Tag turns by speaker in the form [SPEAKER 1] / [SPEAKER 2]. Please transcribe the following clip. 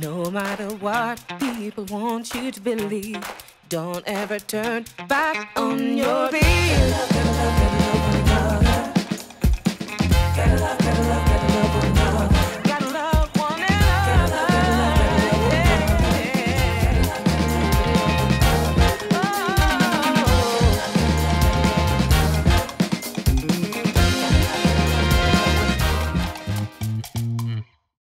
[SPEAKER 1] No matter what people want you to believe, don't ever turn back on your feet.